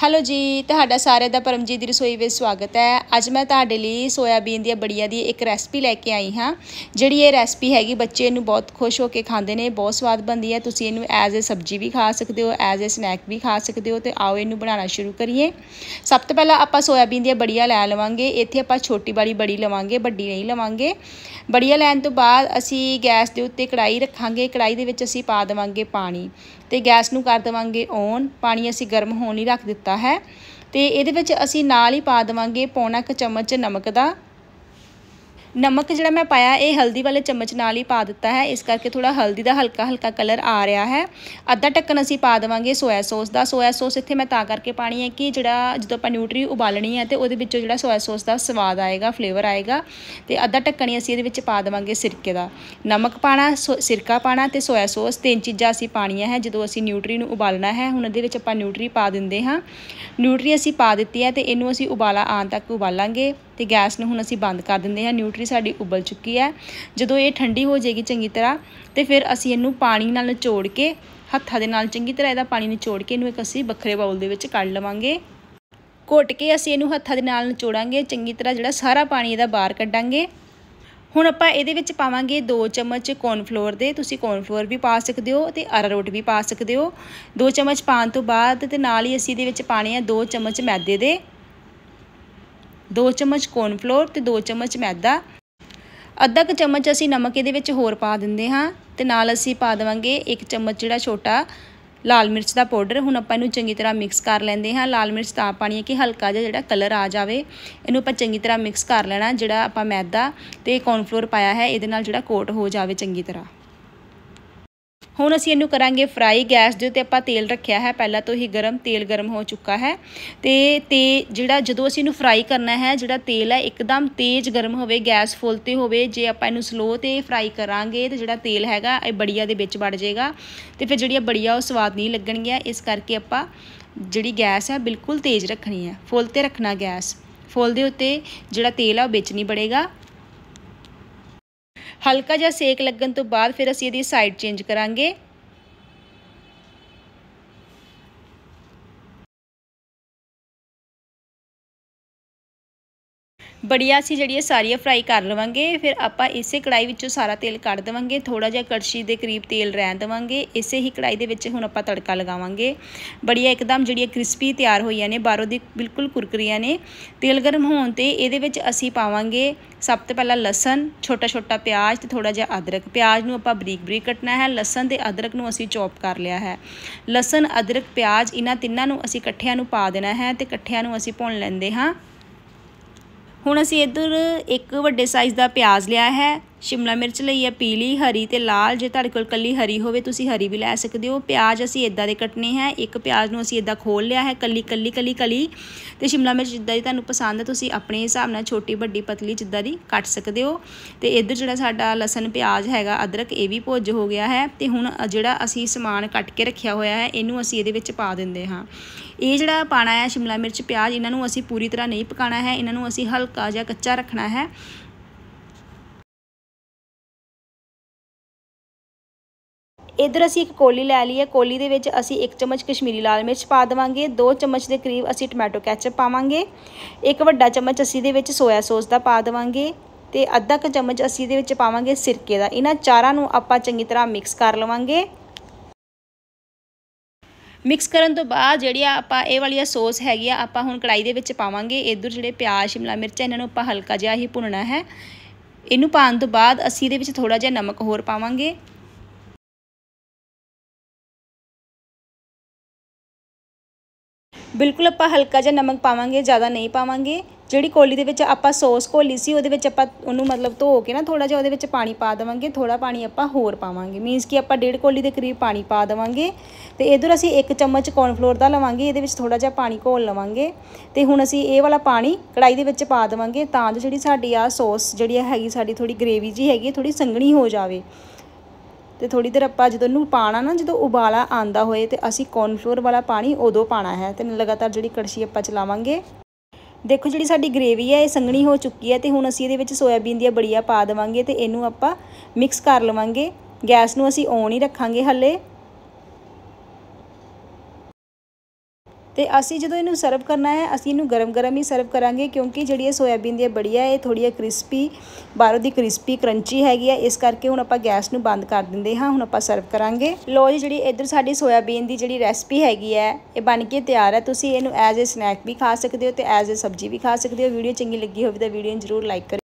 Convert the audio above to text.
Hello ਜੀ, ਤੁਹਾਡਾ ਸਾਰਿਆਂ ਦਾ ਪਰਮਜੀਤ ਦੀ ਰਸੋਈ ਵਿੱਚ ਸਵਾਗਤ ਹੈ। ਅੱਜ ਮੈਂ ਤੁਹਾਡੇ ਲਈ ਸੋਇਆਬੀਨ ਦੀਆਂ ਬੜੀਆਂ ਦੀ ਇੱਕ ਰੈਸਪੀ ਲੈ ਕੇ ਆਈ ਹਾਂ। ਜਿਹੜੀ ਇਹ ਰੈਸਪੀ ਹੈਗੀ, ਬੱਚੇ ਇਹਨੂੰ ਬਹੁਤ ਖੁਸ਼ ਹੋ ਕੇ ਖਾਂਦੇ ਨੇ, ਬਹੁਤ ਸਵਾਦ ਬਣਦੀ ਹੈ। ਤੁਸੀਂ ਇਹਨੂੰ ਐਜ਼ ਅ ਸਬਜ਼ੀ ਵੀ ਖਾ ਸਕਦੇ ਹੋ ਐਜ਼ ਅ ਸਨੈਕ ਵੀ ਖਾ ਸਕਦੇ ਹੋ ਤੇ ਆਓ ਇਹਨੂੰ ਬਣਾਉਣਾ ਸ਼ੁਰੂ ਕਰੀਏ। ਸਭ ਤੋਂ ਪਹਿਲਾਂ ਆਪਾਂ ਸੋਇਆਬੀਨ ਦੀਆਂ ਬੜੀਆਂ ਲੈ ਲਵਾਂਗੇ। ਇੱਥੇ ਆਪਾਂ ਛੋਟੀ ਵਾਲੀ ਬੜੀ ਲਵਾਂਗੇ, ਵੱਡੀ ਨਹੀਂ ਲਵਾਂਗੇ। ਬੜੀਆਂ ਲੈਣ ਤੋਂ ਬਾਅਦ ਅਸੀਂ ਗੈਸ ਦੇ ਉੱਤੇ ਕੜਾਈ ਰੱਖਾਂਗੇ। ਕੜਾਈ ਦੇ ਵਿੱਚ ਅਸੀਂ ਪਾ ਦੇਵਾਂਗੇ ਪਾਣੀ ਤੇ ਗੈਸ ਨੂੰ ਕਰ ਦੇਵਾਂਗੇ ਔਨ ਪਾਣੀ ਅਸੀਂ ਗਰਮ ਹੋਣ ਲਈ ਰੱਖ ਦਿੱਤਾ। ਹੈ। ਤੇ ਇਹਦੇ ਵਿੱਚ ਅਸੀਂ ਨਾਲ ਹੀ ਪਾ ਦੇਵਾਂਗੇ ਪੌਣਾ ਕ ਚਮਚ ਨਮਕ ਦਾ ਨਮਕ ਜਿਹੜਾ ਮੈਂ ਪਾਇਆ, ਇਹ ਹਲਦੀ ਵਾਲੇ ਚਮਚ ਨਾਲ ਹੀ ਪਾ ਦਿੱਤਾ ਹੈ। ਇਸ ਕਰਕੇ ਥੋੜਾ ਹਲਦੀ ਦਾ ਹਲਕਾ ਹਲਕਾ ਕਲਰ ਆ ਰਿਹਾ ਹੈ। ਅੱਧਾ ਟੱਕਣ ਅਸੀਂ ਪਾ ਦੇਵਾਂਗੇ ਸੋਇਆ ਸੌਸ ਦਾ। ਸੋਇਆ ਸੌਸ ਇੱਥੇ ਮੈਂ ਤਾਂ ਕਰਕੇ ਪਾਣੀ ਹੈ ਕਿ ਜਿਹੜਾ ਜਦੋਂ ਆਪਾਂ ਨਿਊਟਰੀ ਉਬਾਲਣੀ ਹੈ ਤੇ ਉਹਦੇ ਵਿੱਚੋਂ ਜਿਹੜਾ ਸੋਇਆ ਸੌਸ ਦਾ ਸਵਾਦ ਆਏਗਾ ਫਲੇਵਰ ਆਏਗਾ ਤੇ ਅੱਧਾ ਟੱਕਣੀ ਅਸੀਂ ਇਹਦੇ ਵਿੱਚ ਪਾ ਦੇਵਾਂਗੇ ਸਿਰਕੇ ਦਾ। ਨਮਕ ਪਾਣਾ ਸਿਰਕਾ ਪਾਣਾ ਤੇ ਸੋਇਆ ਸੌਸ, ਤਿੰਨ ਚੀਜ਼ਾਂ ਅਸੀਂ ਪਾਣੀਆਂ ਹੈ ਜਦੋਂ ਅਸੀਂ ਨਿਊਟਰੀ ਨੂੰ ਉਬਾਲਣਾ ਹੈ। ਹੁਣ ਇਹਦੇ ਵਿੱਚ ਆਪਾਂ ਨਿਊਟਰੀ ਪਾ ਦਿੰਦੇ ਹਾਂ। ਨਿਊਟਰੀ ਅਸੀਂ ਪਾ ਦਿੱਤੀ ਹੈ ਤੇ ਇਹਨੂੰ ਅਸੀਂ ਉਬਾਲਾ ਆਉਣ ਤੱਕ ਉਬਾਲਾਂਗੇ। ਤੇ ਗੈਸ ਨੂੰ ਹੁਣ ਅਸੀਂ ਬੰਦ ਕਰ ਦਿੰਦੇ ਹਾਂ। ਨਿਊਟਰੀ ਸਾਡੀ ਉਬਲ ਚੁੱਕੀ ਹੈ। ਜਦੋਂ ਇਹ ਠੰਡੀ ਹੋ ਜਾਏਗੀ ਚੰਗੀ ਤਰ੍ਹਾਂ, ਤੇ ਫਿਰ ਅਸੀਂ ਇਹਨੂੰ ਪਾਣੀ ਨਾਲ ਨਿਚੋੜ ਕੇ, ਹੱਥਾਂ ਦੇ ਨਾਲ ਚੰਗੀ ਤਰ੍ਹਾਂ ਇਹਦਾ ਪਾਣੀ ਨਿਚੋੜ ਕੇ ਇਹਨੂੰ ਇੱਕ ਅਸੀਂ ਵੱਖਰੇ ਬਾਉਲ ਦੇ ਵਿੱਚ ਕੱਢ ਲਵਾਂਗੇ। ਘੋਟ ਕੇ ਅਸੀਂ ਇਹਨੂੰ ਹੱਥਾਂ ਦੇ ਨਾਲ ਨਿਚੋੜਾਂਗੇ। ਚੰਗੀ ਤਰ੍ਹਾਂ ਜਿਹੜਾ ਸਾਰਾ ਪਾਣੀ ਇਹਦਾ ਬਾਹਰ ਕੱਢਾਂਗੇ। ਹੁਣ ਆਪਾਂ ਇਹਦੇ ਵਿੱਚ ਪਾਵਾਂਗੇ 2 ਚਮਚ ਕੌਰਨਫਲੋਰ ਦੇ। ਤੁਸੀਂ ਕੌਰਨਫਲੋਰ ਵੀ ਪਾ ਸਕਦੇ ਹੋ ਤੇ ਅਰਾਰੋਟ ਵੀ ਪਾ ਸਕਦੇ ਹੋ। 2 ਚਮਚ ਪਾਣ ਤੋਂ ਬਾਅਦ ਤੇ ਨਾਲ ਹੀ ਅਸੀਂ ਇਹਦੇ ਵਿੱਚ ਪਾਣੇ ਆ 2 ਚਮਚ ਮੈਦੇ ਦੇ। 2 ਚਮਚ ਕੌਰਨਫਲੋਰ ਤੇ 2 ਚਮਚ ਮੈਦਾ। ਅੱਧਾ ਕੁ ਚਮਚ ਅਸੀਂ ਨਮਕ ਇਹਦੇ ਵਿੱਚ ਹੋਰ ਪਾ ਦਿੰਦੇ ਹਾਂ ਤੇ ਨਾਲ ਅਸੀਂ ਪਾ ਦੇਵਾਂਗੇ ਇੱਕ ਚਮਚ ਜਿਹੜਾ ਛੋਟਾ ਲਾਲ ਮਿਰਚ ਦਾ ਪਾਊਡਰ ਹੁਣ ਆਪਾਂ ਇਹਨੂੰ ਚੰਗੀ ਤਰ੍ਹਾਂ ਮਿਕਸ ਕਰ ਲੈਂਦੇ ਹਾਂ। ਲਾਲ ਮਿਰਚ ਤਾਂ ਪਾਣੀ ਹੈ ਕਿ ਹਲਕਾ ਜਿਹਾ ਜਿਹੜਾ ਕਲਰ ਆ ਜਾਵੇ, ਇਹਨੂੰ ਆਪਾਂ ਚੰਗੀ ਤਰ੍ਹਾਂ ਮਿਕਸ ਕਰ ਲੈਣਾ ਜਿਹੜਾ ਆਪਾਂ ਮੈਦਾ ਤੇ ਕੌਰਨਫਲੋਰ ਪਾਇਆ ਹੈ, ਇਹਦੇ ਨਾਲ ਜਿਹੜਾ ਕੋਟ ਹੋ ਜਾਵੇ ਚੰਗੀ ਤਰ੍ਹਾਂ। ਹੁਣ ਅਸੀਂ ਇਹਨੂੰ ਕਰਾਂਗੇ ਫਰਾਈ ਗੈਸ ਦੇ ਉੱਤੇ ਆਪਾਂ ਤੇਲ ਰੱਖਿਆ ਹੈ। ਪਹਿਲਾਂ ਤੋਂ ਹੀ ਗਰਮ ਤੇਲ ਗਰਮ ਹੋ ਚੁੱਕਾ ਹੈ। ਤੇ ਤੇ ਜਿਹੜਾ ਜਦੋਂ ਅਸੀਂ ਇਹਨੂੰ ਫਰਾਈ ਕਰਨਾ ਹੈ, ਜਿਹੜਾ ਤੇਲ ਹੈ, ਇੱਕਦਮ ਤੇਜ਼ ਗਰਮ ਹੋਵੇ ਗੈਸ ਫੁੱਲ ਤੇ ਹੋਵੇ, ਜੇ ਆਪਾਂ ਇਹਨੂੰ ਸਲੋ ਤੇ ਫਰਾਈ ਕਰਾਂਗੇ ਤੇ ਜਿਹੜਾ ਤੇਲ ਹੈਗਾ, ਇਹ ਬੜੀਆ ਦੇ ਵਿੱਚ ਵੜ ਜਾਏਗਾ। ਤੇ ਫਿਰ ਜਿਹੜੀਆਂ ਬੜੀਆ ਉਹ ਸਵਾਦ ਨਹੀਂ ਲੱਗਣਗੀਆਂ। ਇਸ ਕਰਕੇ ਆਪਾਂ ਜਿਹੜੀ ਗੈਸ ਹੈ, ਬਿਲਕੁਲ ਤੇਜ਼ ਰੱਖਣੀ ਹੈ। ਫੁੱਲ ਤੇ ਰੱਖਣਾ ਗੈਸ ਫੁੱਲ ਦੇ ਉੱਤੇ ਜਿਹੜਾ ਤੇਲ ਆ ਉਹ ਵਿੱਚ ਨਹੀਂ ਬੜੇਗਾ ਹਲਕਾ ਜਿਹਾ ਸੇਕ ਲੱਗਣ ਤੋਂ ਬਾਅਦ ਫਿਰ ਅਸੀਂ ਇਹਦੀ ਸਾਈਡ ਚੇਂਜ ਕਰਾਂਗੇ। ਬੜੀਆਂ ਅਸੀਂ ਜਿਹੜੀਆਂ ਸਾਰੀਆਂ ਫਰਾਈ ਕਰ ਲਵਾਂਗੇ, ਫਿਰ ਆਪਾਂ ਇਸੇ ਕੜਾਈ ਵਿੱਚੋਂ ਸਾਰਾ ਤੇਲ ਕੱਢ ਦੇਵਾਂਗੇ ਥੋੜਾ ਜਿਹਾ ਕੜਛੀ ਦੇ ਕਰੀਬ ਤੇਲ ਰਹਿਣ ਦੇਵਾਂਗੇ, ਇਸੇ ਹੀ ਕੜਾਈ ਦੇ ਵਿੱਚ ਹੁਣ ਆਪਾਂ ਤੜਕਾ ਲਗਾਵਾਂਗੇ। ਬੜੀਆਂ ਇੱਕਦਮ ਜਿਹੜੀਆਂ ਕ੍ਰਿਸਪੀ ਤਿਆਰ ਹੋਈਆਂ ਨੇ, ਬਾਹਰੋਂ ਦੀ ਬਿਲਕੁਲ ਕੁਰਕਰੀਆਂ ਨੇ, ਤੇਲ ਗਰਮ ਹੋਣ ਤੇ ਇਹਦੇ ਵਿੱਚ ਅਸੀਂ ਪਾਵਾਂਗੇ ਸਭ ਤੋਂ ਪਹਿਲਾਂ ਲਸਣ ਛੋਟਾ ਛੋਟਾ ਪਿਆਜ਼ ਤੇ ਥੋੜਾ ਜਿਹਾ ਅਦਰਕ। ਪਿਆਜ਼ ਨੂੰ ਆਪਾਂ ਬਰੀਕ ਬਰੀਕ ਕੱਟਣਾ ਹੈ, ਲਸਣ ਤੇ ਅਦਰਕ ਨੂੰ ਅਸੀਂ ਚੌਪ ਕਰ ਲਿਆ ਹੈ। ਲਸਣ, ਅਦਰਕ, ਪਿਆਜ਼, ਇਹਨਾਂ ਤਿੰਨਾਂ ਨੂੰ ਅਸੀਂ ਇਕੱਠਿਆਂ ਨੂੰ ਪਾ ਦੇਣਾ ਹੈ ਤੇ ਇਕੱਠਿਆਂ ਨੂੰ ਅਸੀਂ ਭੁੰਨ ਲੈਂਦੇ ਹਾਂ। ਹੁਣ ਅਸੀਂ ਇੱਧਰ ਇੱਕ ਵੱਡੇ ਸਾਈਜ਼ ਦਾ ਪਿਆਜ਼ ਲਿਆ ਹੈ। ਸ਼ਿਮਲਾ ਮਿਰਚ ਲਈ ਹੈ, ਪੀਲੀ, ਹਰੀ ਤੇ ਲਾਲ। ਜੇ ਤੁਹਾਡੇ ਕੋਲ ਕੱਲੀ ਹਰੀ ਹੋਵੇ, ਤੁਸੀਂ ਹਰੀ ਵੀ ਲੈ ਸਕਦੇ ਹੋ। ਪਿਆਜ਼ ਅਸੀਂ ਇਦਾਂ ਦੇ ਕੱਟਨੇ ਹੈ। ਇੱਕ ਪਿਆਜ਼ ਨੂੰ ਅਸੀਂ ਇਦਾਂ ਖੋਲ ਲਿਆ ਹੈ ਕੱਲੀ ਕੱਲੀ ਕੱਲੀ ਕਲੀ ਤੇ ਸ਼ਿਮਲਾ ਮਿਰਚ ਜਿੱਦਾਂ ਦੀ ਤੁਹਾਨੂੰ ਪਸੰਦ ਹੈ, ਤੁਸੀਂ ਆਪਣੇ ਹਿਸਾਬ ਨਾਲ ਛੋਟੀ, ਵੱਡੀ, ਪਤਲੀ ਜਿੱਦਾਂ ਦੀ ਕੱਟ ਸਕਦੇ ਹੋ। ਤੇ ਇੱਧਰ ਜਿਹੜਾ ਸਾਡਾ ਲਸਣ, ਪਿਆਜ਼ ਹੈਗਾ, ਅਦਰਕ, ਇਹ ਵੀ ਭੁੱਜ ਹੋ ਗਿਆ ਹੈ। ਤੇ ਹੁਣ ਜਿਹੜਾ ਅਸੀਂ ਸਮਾਨ ਕੱਟ ਕੇ ਰੱਖਿਆ ਹੋਇਆ ਹੈ, ਇਹਨੂੰ ਅਸੀਂ ਇਹਦੇ ਵਿੱਚ ਪਾ ਦਿੰਦੇ ਹਾਂ। ਇਹ ਜਿਹੜਾ ਪਾਣਾ ਹੈ ਸ਼ਿਮਲਾ ਮਿਰਚ ਪਿਆਜ਼, ਇਹਨਾਂ ਨੂੰ ਅਸੀਂ ਪੂਰੀ ਤਰ੍ਹਾਂ ਨਹੀਂ ਪਕਾਣਾ ਹੈ। ਇਹਨਾਂ ਨੂੰ ਅਸੀਂ ਹਲਕਾ ਜਿਹਾ ਕੱਚਾ ਰੱਖਣਾ ਹੈ। ਇਧਰ ਅਸੀਂ ਇੱਕ ਕੋਲੀ ਲੈ ਲਈ ਹੈ। ਕੋਲੀ ਦੇ ਵਿੱਚ ਅਸੀਂ 1 ਚਮਚ ਕਸ਼ਮੀਰੀ ਲਾਲ ਮਿਰਚ ਪਾ ਦੇਵਾਂਗੇ। 2 ਚਮਚ ਦੇ ਕਰੀਬ ਅਸੀਂ ਟੋਮੈਟੋ ਕੈਚਅਪ ਪਾਵਾਂਗੇ। ਇੱਕ ਵੱਡਾ ਚਮਚ ਅਸੀਂ ਦੇ ਵਿੱਚ ਸੋਇਆ ਸੌਸ ਦਾ ਪਾ ਦੇਵਾਂਗੇ ਤੇ ਅੱਧਾ ਕ ਚਮਚ ਅਸੀਂ ਦੇ ਵਿੱਚ ਪਾਵਾਂਗੇ ਸਿਰਕੇ ਦਾ। ਇਹਨਾਂ ਚਾਰਾਂ ਨੂੰ ਆਪਾਂ ਚੰਗੀ ਤਰ੍ਹਾਂ ਮਿਕਸ ਕਰ ਲਵਾਂਗੇ। ਮਿਕਸ ਕਰਨ ਤੋਂ ਬਾਅਦ ਜਿਹੜੀ ਆ ਆਪਾਂ ਇਹ ਵਾਲੀ ਸੌਸ ਹੈਗੀ ਆ, ਆਪਾਂ ਹੁਣ ਕੜਾਈ ਦੇ ਵਿੱਚ ਪਾਵਾਂਗੇ। ਇਧਰ ਜਿਹੜੇ ਪਿਆਜ਼, ਸ਼ਿਮਲਾ ਮਿਰਚ ਇਹਨਾਂ ਨੂੰ ਆਪਾਂ ਹਲਕਾ ਜਿਹਾ ਹੀ ਭੁੰਨਣਾ ਹੈ। ਇਹਨੂੰ ਪਾਉਣ ਤੋਂ ਬਾਅਦ ਅਸੀਂ ਇਹਦੇ ਵਿੱਚ ਥੋੜਾ ਜਿਹਾ ਨਮਕ ਹੋਰ ਪਾਵਾਂਗੇ। ਬਿਲਕੁਲ ਆਪਾਂ ਹਲਕਾ ਜਿਹਾ ਨਮਕ ਪਾਵਾਂਗੇ, ਜ਼ਿਆਦਾ ਨਹੀਂ ਪਾਵਾਂਗੇ। ਜਿਹੜੀ ਕੋਲੀ ਦੇ ਵਿੱਚ ਆਪਾਂ ਸੌਸ ਘੋਲੀ ਸੀ, ਉਹਦੇ ਵਿੱਚ ਆਪਾਂ ਉਹਨੂੰ ਮਤਲਬ ਧੋ ਕੇ ਨਾ ਥੋੜਾ ਜਿਹਾ ਉਹਦੇ ਵਿੱਚ ਪਾਣੀ ਪਾ ਦੇਵਾਂਗੇ ਥੋੜਾ ਪਾਣੀ ਆਪਾਂ ਹੋਰ ਪਾਵਾਂਗੇ। ਮੀਨਸ ਕਿ ਆਪਾਂ ਡੇਢ ਕੋਲੀ ਦੇ ਕਰੀਬ ਪਾਣੀ ਪਾ ਦੇਵਾਂਗੇ। ਤੇ ਇਧਰ ਅਸੀਂ ਇੱਕ ਚਮਚ ਕੌਰਨਫਲੋਰ ਦਾ ਲਵਾਂਗੇ, ਇਹਦੇ ਵਿੱਚ ਥੋੜਾ ਜਿਹਾ ਪਾਣੀ ਘੋਲ ਲਵਾਂਗੇ। ਤੇ ਹੁਣ ਅਸੀਂ ਇਹ ਵਾਲਾ ਪਾਣੀ ਕੜਾਈ ਦੇ ਵਿੱਚ ਪਾ ਦੇਵਾਂਗੇ, ਤਾਂ ਜੋ ਜਿਹੜੀ ਸਾਡੀ ਆ ਸੌਸ ਜਿਹੜੀ ਹੈਗੀ, ਸਾਡੀ ਥੋੜੀ ਗ੍ਰੇਵੀ ਜੀ ਹੈਗੀ ਥੋੜੀ ਸੰਘਣੀ ਹੋ ਜਾਵੇ। ਤੇ ਥੋੜੀ ਦੇਰ ਆਪਾਂ ਜਦੋਂ ਇਹਨੂੰ ਪਾਣਾ ਨਾ, ਜਦੋਂ ਉਬਾਲਾ ਆਂਦਾ ਹੋਏ ਤੇ ਅਸੀਂ ਕੌਰਨਫਲੋਰ ਵਾਲਾ ਪਾਣੀ ਉਦੋਂ ਪਾਣਾ ਹੈ ਤੇ ਲਗਾਤਾਰ ਜਿਹੜੀ ਕੜਛੀ ਆਪਾਂ ਚਲਾਵਾਂਗੇ। ਦੇਖੋ ਜਿਹੜੀ ਸਾਡੀ ਗ੍ਰੇਵੀ ਹੈ, ਇਹ ਸੰਘਣੀ ਹੋ ਚੁੱਕੀ ਹੈ ਤੇ ਹੁਣ ਅਸੀਂ ਇਹਦੇ ਵਿੱਚ ਸੋਇਆਬੀਨ ਦੀਆਂ ਬੜੀਆਂ ਪਾ ਦੇਵਾਂਗੇ ਤੇ ਇਹਨੂੰ ਆਪਾਂ ਮਿਕਸ ਕਰ ਲਵਾਂਗੇ। ਗੈਸ ਨੂੰ ਅਸੀਂ ਔਨ ਹੀ ਰੱਖਾਂਗੇ ਹੱਲੇ। ਤੇ ਅਸੀਂ ਜਦੋਂ ਇਹਨੂੰ ਸਰਵ ਕਰਨਾ ਹੈ, ਅਸੀਂ ਇਹਨੂੰ ਗਰਮ-ਗਰਮ ਹੀ ਸਰਵ ਕਰਾਂਗੇ ਕਿਉਂਕਿ ਜਿਹੜੀ ਇਹ ਸੋਇਆਬੀਨ ਦੀ ਬੜੀਆ ਇਹ ਥੋੜੀ ਜਿਹੀ ਕ੍ਰਿਸਪੀ ਬਾਹਰੋਂ ਦੀ ਕ੍ਰਿਸਪੀ ਕਰੰਚੀ ਹੈਗੀ ਹੈ। ਇਸ ਕਰਕੇ ਹੁਣ ਆਪਾਂ ਗੈਸ ਨੂੰ ਬੰਦ ਕਰ ਦਿੰਦੇ ਹਾਂ, ਹੁਣ ਆਪਾਂ ਸਰਵ ਕਰਾਂਗੇ। ਲੋ ਜੀ, ਜਿਹੜੀ ਇੱਧਰ ਸਾਡੀ ਸੋਇਆਬੀਨ ਦੀ ਜਿਹੜੀ ਰੈਸਪੀ ਹੈਗੀ ਹੈ, ਇਹ ਬਣ ਕੇ ਤਿਆਰ ਹੈ। ਤੁਸੀਂ ਇਹਨੂੰ ਐਜ਼ ਅ ਸਨੈਕ ਵੀ ਖਾ ਸਕਦੇ ਹੋ ਤੇ ਐਜ਼ ਅ ਸਬਜ਼ੀ ਵੀ ਖਾ ਸਕਦੇ ਹੋ। ਵੀਡੀਓ ਚੰਗੀ ਲੱਗੀ ਹੋਵੇ ਤਾਂ ਵੀਡੀਓ ਨੂੰ ਜ਼ਰੂਰ ਲਾਈਕ